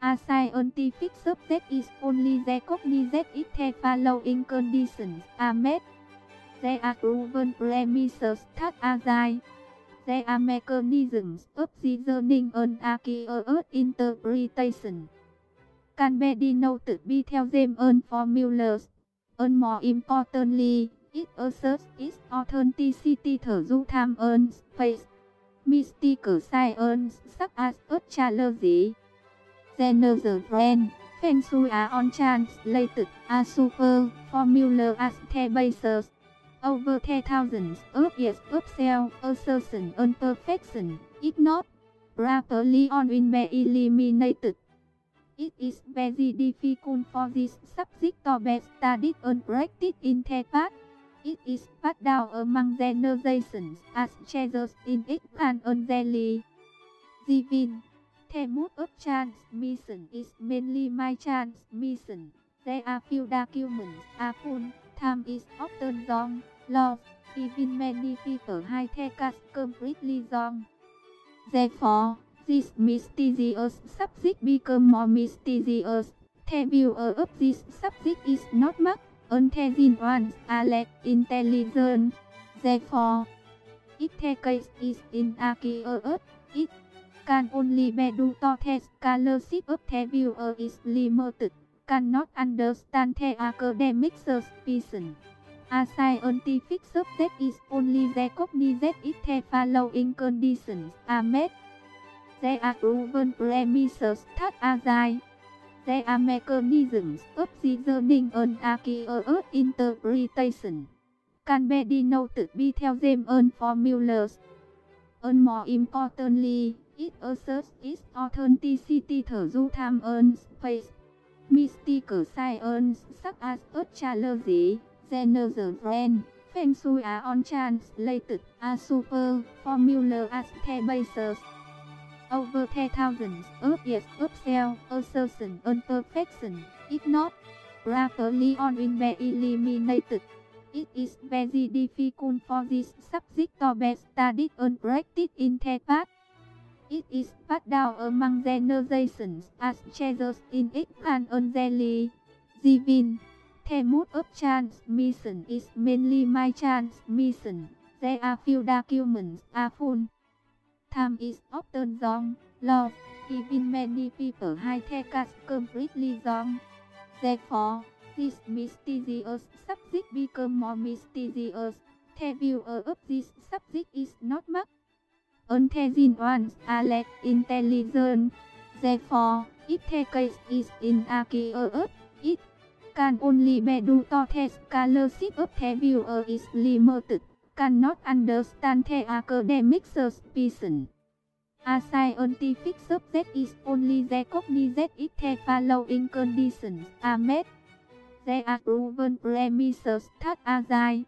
A scientific subject is only the if it the following conditions are met. There are proven premises that agile. There are mechanisms of reasoning and accurate interpretation. Can be noted be theo them and formulas. And more importantly, it asserts its authenticity through time and space. Mystical science such as astrology, general trend, feng shui on translated A super formula as the basis. Over the thousands of years of self-assertion and perfection, if not properly on will be eliminated. It is very difficult for this subject to be studied and practiced in the past. It is passed down among generations as treasures in its and jelly. Divine. The mode of transmission is mainly my transmission. There are few documents are full. Time is often wrong, lost. Even many people high the cast completely wrong. Therefore, this mysterious subject become more mysterious. The viewer of this subject is not much intelligent ones are less intelligent. Therefore, if the case is in archaeus, it can only be do to the scholarship of the viewer is limited, cannot understand the academic suspicion. A scientific subject is only recognized if the following conditions are met. There are proven premises that agile. There are mechanisms of reasoning and accurate interpretation. Can be denoted be theo them and formulas. And more importantly, it asserts its authenticity through time and space. Mystical science such as astrology, general brand, feng shui are on translated as super formula as the basis. Over the thousands of years of self-assertion and perfection, not properly on in be eliminated. It is very difficult for this subject to be studied and practiced in the past. It is passed down among generations as treasures in ink and jelly. Divine. The mode of transmission is mainly my transmission. There are few documents are full. Time is often wrong, lost, even many people hide the cast completely wrong. Therefore, this mysterious subject become more mysterious. The viewer of this subject is not much intelligent ones are intelligent. Therefore, if the case is inaccurate, it can only be due to the scholarship of the viewer is limited, cannot understand the academic suspicion. A scientific subject is only recognized if the following conditions are met. There are proven premises that are There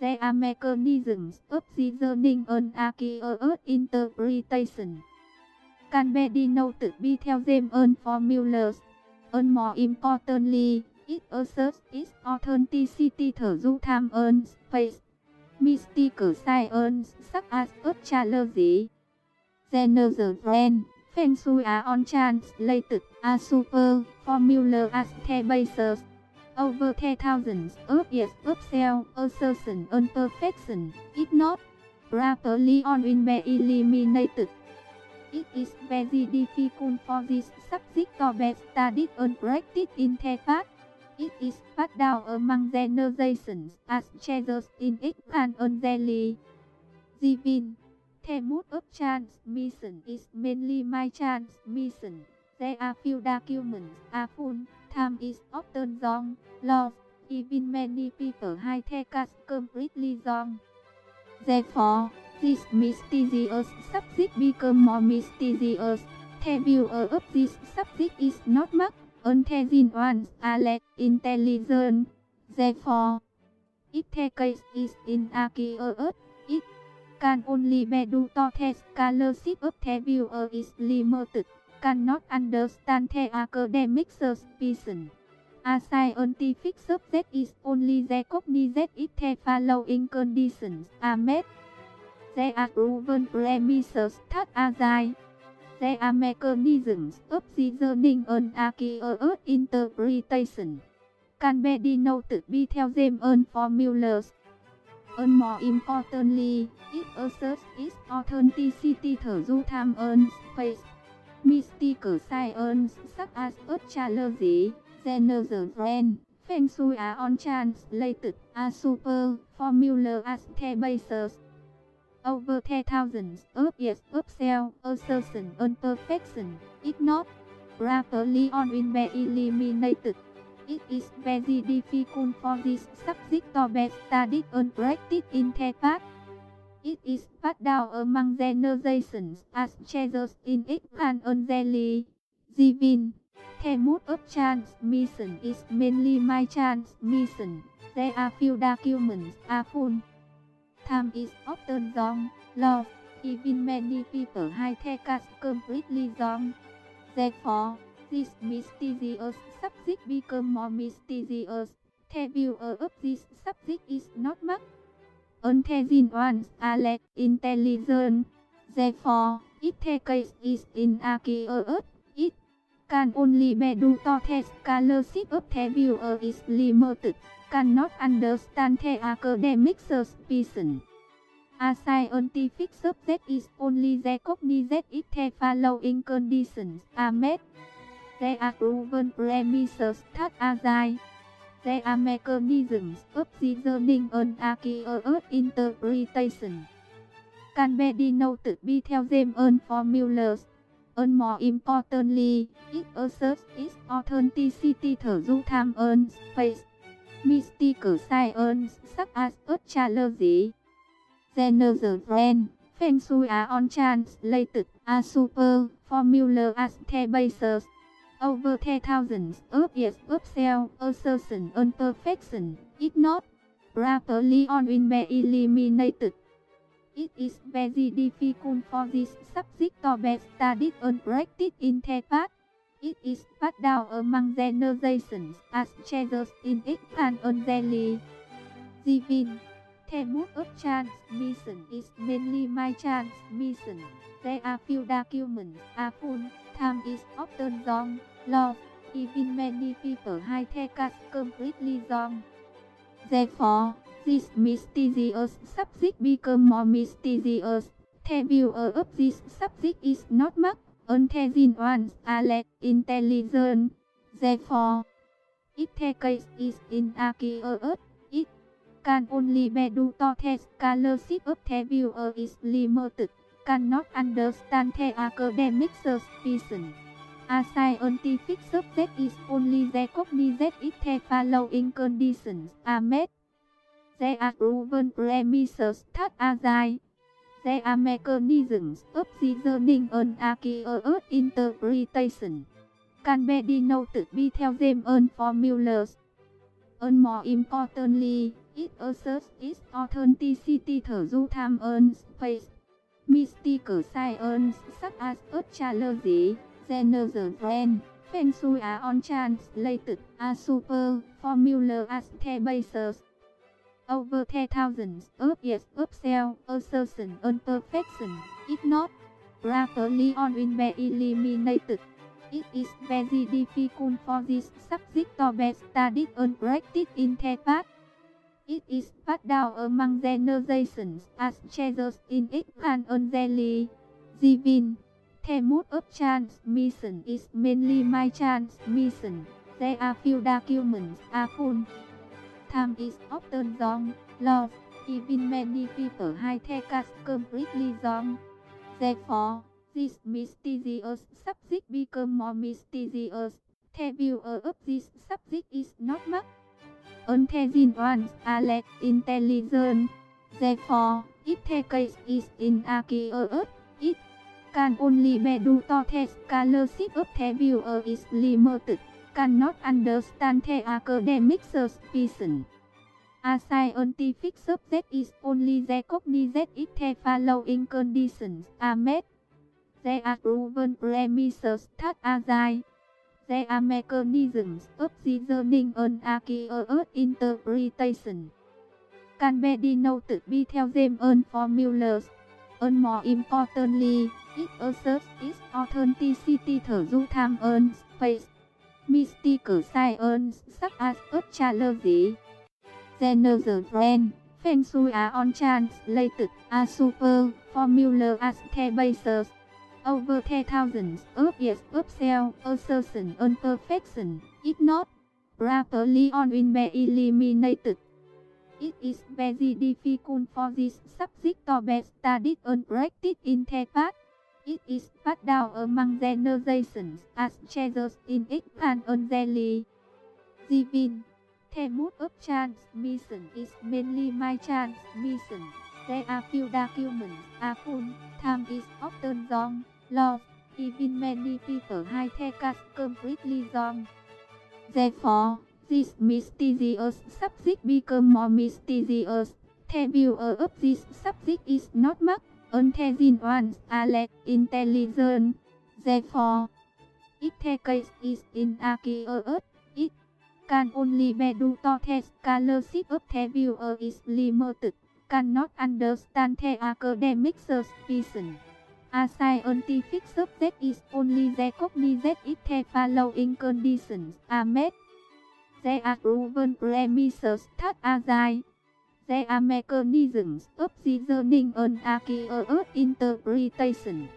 The Americanisms of Seasoning and accurate interpretation. Can be denoted be theo them and formulas. And more importantly, it asserts its authenticity through time and space. Mystical science such as astrology, general trend, feng shui are on translated as super formula as the basis. Over the thousands of years of self-assertion and perfection, not properly on in be eliminated. It is very difficult for this subject to be studied and practiced in the past. It is passed down among generations as treasures in ink and jelly. Divine. The mode of transmission is mainly my transmission. There are few documents are full. Time is often wrong, lost. Even many people hide the cast completely wrong. Therefore, this mysterious subject become more mysterious. The viewer of this subject is not much intelligent ones are less intelligent. Therefore, if the case is in archaeus, it can only be due to the scholarship of the viewer is limited, cannot understand the academic suspicion. A scientific subject is only recognized if the following conditions are met. There are proven premises that agile. The mechanisms of reasoning and accurate interpretation can be denoted by Theorem formulas. And more importantly, it asserts its authenticity through time and space. Mystical science such as astrology, generation, feng shui A on translated as super formula as the basis. Over the thousands of years of self-assertion and perfection, it not properly on in be eliminated. It is very difficult for this subject to be studied and practiced in the past. It is passed down among generations as treasures in its and unjustly given. The mode of transmission is mainly my transmission. There are few documents are full. Time is often wrong, lost, even many people hide the cast completely wrong. Therefore, this mysterious subject become more mysterious. The viewer of this subject is Unthezin ones are intelligent. Therefore, it the case is inaccurate, it can only be due to the scholarship of the viewer is limited, cannot understand the academic suspicion. A scientific subject is only recognized if the following conditions are met. There are proven premises that are right. The are of the reasoning and accurate interpretation. Can be denoted be theo them and formulas. And more importantly, it asserts its authenticity through time and space. Mystical science such as astrology, friend, feng shui are on translated as super formula as the basis over the thousands of years of sale, assertion, and perfection, it not properly on will be eliminated. It is very difficult for this subject to be studied and practiced in the past. It is passed down among generations as treasures in it and daily. given. The mood of transmission is mainly my transmission. There are few documents are full. Time is often wrong, lost, even many people hide their cards completely wrong. Therefore, this mysterious subject become more mysterious. The viewer of this subject is not much intelligent ones are less intelligent. Therefore, if the case is inaccurate, it can only be due to the scholarship of the viewer is limited cannot understand the academic suspicion. A scientific subject is only recognized if the following conditions are met. There are proven premises that are right. There are mechanisms of reasoning and accurate interpretation. Can be denoted by theorems and formulas. And more importantly, it asserts its authenticity through time and space. Mystical science such as astrology, Brand feng shui are on translated as super formula as the basis. Over the thousands of years of self-assertion and perfection, if not properly on will be eliminated. It is very difficult for this subject to be studied and practiced in the past. It is passed down among generations as treasures in its and unjustly given. The mode of transmission is mainly my transmission. There are few documents are full. Time is often wrong, lost, even many people hide their cast completely wrong. Therefore, this mysterious subject become more mysterious. The viewer of this subject is not much intelligent ones are less intelligent. Therefore, if the case is inaccurate, it can only be do to the scholarship of the viewer is limited, cannot understand the academic suspicion. A scientific subject is only recognized if the following conditions are met. There are proven premises that are right. The Americanisms of the reasoning and accurate interpretation. Can be denoted by theorems and formulas. and more importantly, it asserts its authenticity through time and space. Mystical science such as astrology, general Feng Shui are on translated as super formula as basis over 10,000 of years of sale, assertion, and perfection, if not properly on will be eliminated. It is very difficult for this subject to be studied and practiced in the past. It is passed down among generations as treasures in expand and daily. Divine. The mode of transmission is mainly my transmission. There are few documents are full. Time is often wrong, lost. Even many people hide their cast completely wrong. Therefore, this mysterious subject become more mysterious. The viewer of this subject is not much intelligent ones are less intelligent. Therefore, if the case is inaccurate, it can only be due to the scholarship of the viewer is limited, cannot understand the academic suspicion. A scientific subject is only recognized if the following conditions are met. There are proven premises that are right. There are mechanisms of reasoning and accurate interpretation.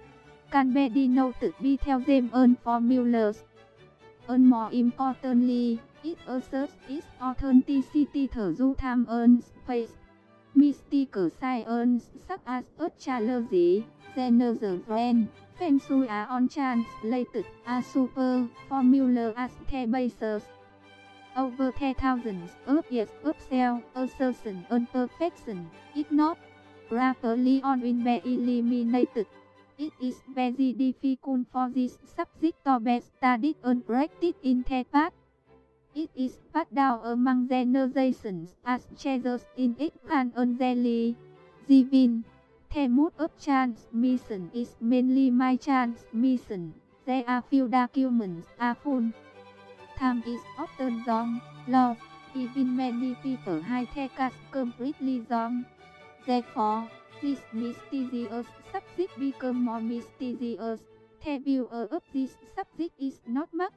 Can be denoted by them and formulas. And more importantly, it asserts its authenticity through time and space. Mystical science such as astrology, general friend, feng shui A on translated A super formula as the basis. Over 10,000 of years of self-assertion imperfection, it not properly on will be eliminated. It is very difficult for this subject to be studied and practiced in the past. It is passed down among generations as treasures in expand and daily. Divine. The mood of transmission is mainly my transmission. There are few documents are full. Time is often wrong, lost. Even many people high the cast completely wrong. Therefore, this mysterious subject become more mysterious. The viewer of this subject is not much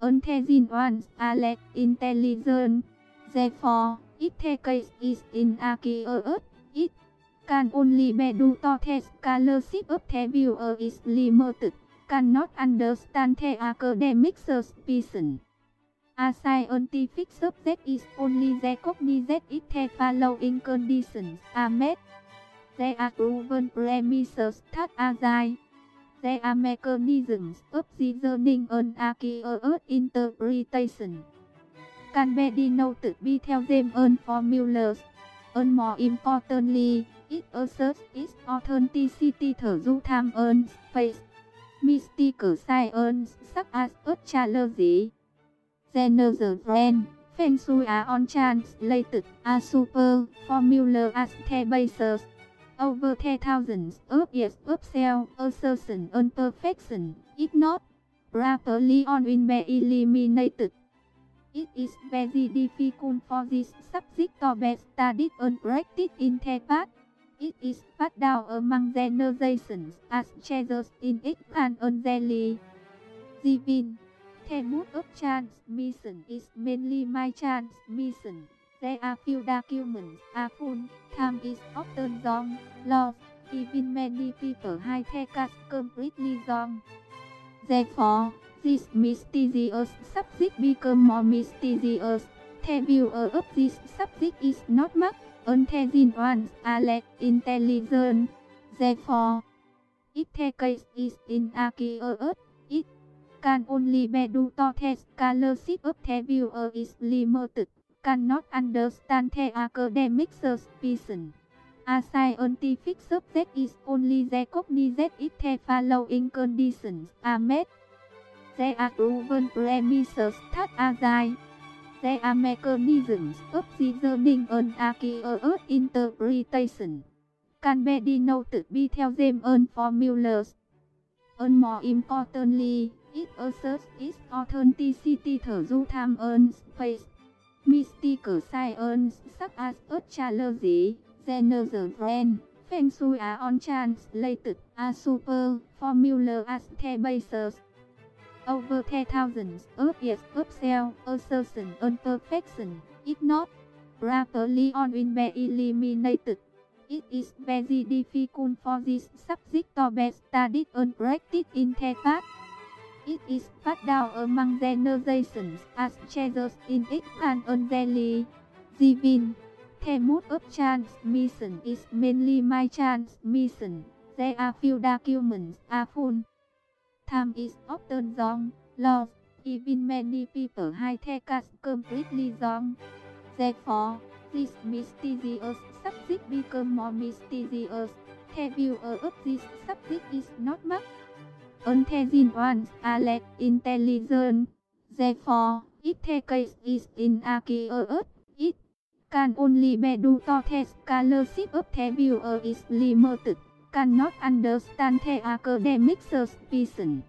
Unthezin ones are less intelligent. Therefore, if the case is inaccurate, it can only be do to the scholarship of the viewer is limited, cannot understand the academic suspicion. A scientific subject is only recognized if the following conditions are met. There are proven premises that are right. There are mechanisms of reasoning and accurate interpretation. Can be denoted by theorems and formulas. And more importantly, it asserts its authenticity through time and face. Mystical science such as astrology, general friend, feng shui are on translated a super formula as the basis over 10,000 of years of self-assertion and perfection, if not properly on will be eliminated. It is very difficult for this subject to be studied and practiced in the past. It is passed down among generations as treasures in it and daily. Divine. The mood of transmission is mainly my transmission. There are few documents are full. Time is often wrong, lost. Even many people hide the cast completely wrong. Therefore, this mysterious subject become more mysterious. The viewer of this subject is not much intelligent ones are less intelligent. Therefore, if the case is inaccurate, it can only be due to the scholarship of the viewer is limited cannot understand the academic suspicion. A scientific subject is only recognized if the following conditions are met. There are proven premises that are right. The Americanisms mechanisms of reasoning and accurate interpretation. Can be denoted by theorems and formulas. And more importantly, it asserts its authenticity through time and space. Mystical science such as astrology, general friend, Feng Shui are on translated a super formula as the basis. Over the thousands of years of sale, assertion, imperfection, it not properly on will be eliminated. It is very difficult for this subject to be studied and practiced in the past. It is passed down among generations as treasures in its and unjustly given. The mode of transmission is mainly my transmission. There are few documents are full. Time is often wrong, lost. Even many people have taken completely wrong. Therefore, this mysterious subject become more mysterious. The viewer of this subject is not much. Intelligent ones are less intelligent. Therefore, if the case is inaccurate, it can only be due to the scholarship of the viewer is limited, cannot understand the academic suspicion.